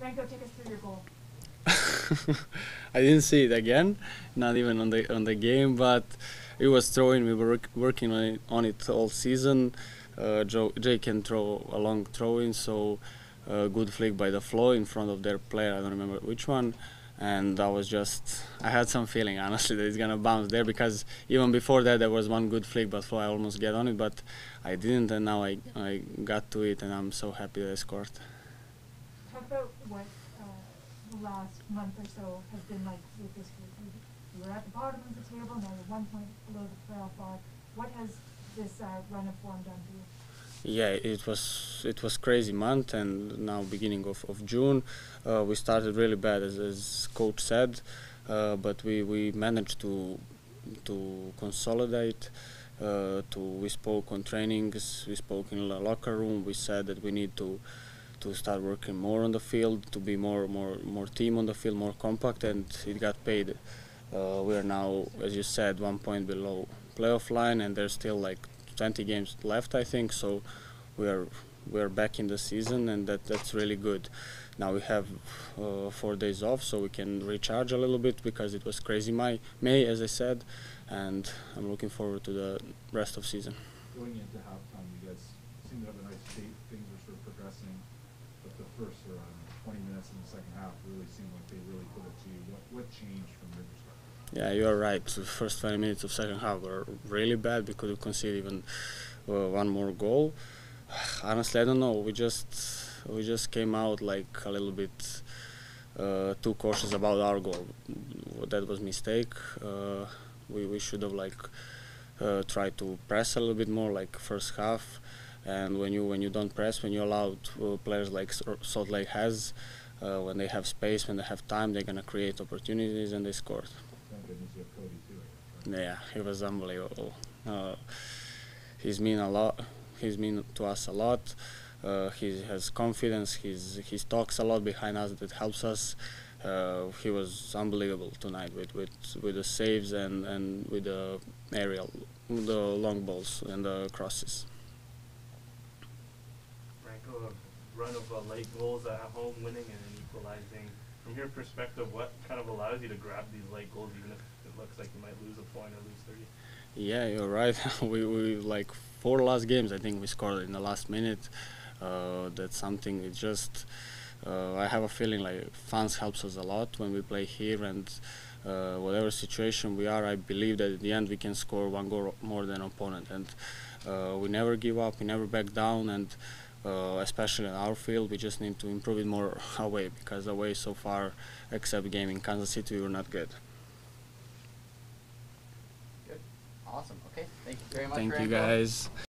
Take us through your goal. I didn't see it again, not even on the on the game, but it was throwing. We were work, working on it, on it all season. Uh, Joe, Jay can throw a long throwing, so uh, good flick by the Flo in front of their player. I don't remember which one, and I was just I had some feeling honestly that it's gonna bounce there because even before that there was one good flick, but Flo I almost get on it, but I didn't, and now I I got to it, and I'm so happy that I scored. About what uh, the last month or so has been like with this group. You were at the bottom of the table, now you're one point below the playoff bar. What has this uh, run of form done to you? Yeah, it was it was crazy month, and now beginning of of June, uh, we started really bad, as, as coach said, uh, but we, we managed to to consolidate. Uh, to we spoke on trainings, we spoke in the locker room. We said that we need to to start working more on the field, to be more more more team on the field, more compact, and it got paid. Uh, we are now, as you said, one point below playoff line, and there's still like 20 games left, I think. So we are we are back in the season, and that that's really good. Now we have uh, four days off, so we can recharge a little bit because it was crazy May, May, as I said, and I'm looking forward to the rest of season. Going into halftime, you guys seem to have a nice state. Things are sort of progressing, but the first 20 minutes in the second half really seemed like they really put it to you. What what changed from your? Yeah, you are right. The first 20 minutes of second half were really bad. because We conceded even uh, one more goal. Honestly, I don't know. We just we just came out like a little bit uh, too cautious about our goal. That was mistake. Uh, we we should have like uh, tried to press a little bit more, like first half. And when you when you don't press, when you allow uh, players like Salt Lake has, uh, when they have space, when they have time, they're gonna create opportunities, and they scored. Thank goodness you have Cody too. I guess, right? Yeah, he was unbelievable. Uh, he's mean a lot. He's mean to us a lot. Uh, he has confidence. He's he talks a lot behind us that helps us. Uh, he was unbelievable tonight with, with, with the saves and, and with the aerial, the long balls and the crosses. A run of uh, late goals at home, winning and equalizing. From your perspective, what kind of allows you to grab these late goals, even if it looks like you might lose a point or lose three? Yeah, you're right. we, we like four last games. I think we scored in the last minute. Uh, that's something. It just uh, I have a feeling like fans helps us a lot when we play here and. Uh, whatever situation we are, I believe that at the end we can score one goal more than opponent, and uh, we never give up, we never back down, and uh, especially in our field, we just need to improve it more away because away so far, except game in Kansas City, we were not good. Good. Awesome. Okay. Thank you very much. Thank you guys.